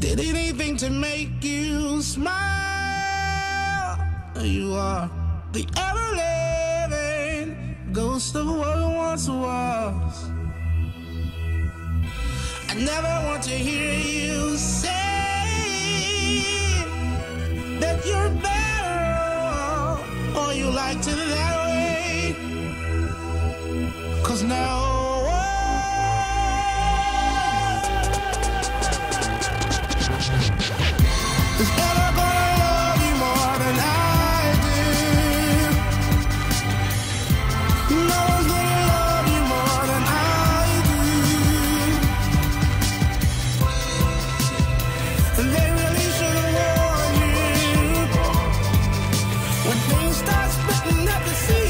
did anything to make you smile. You are the ever living ghost of what once was. I never want to hear you say that you're better or you liked it that way. Cause now the sea.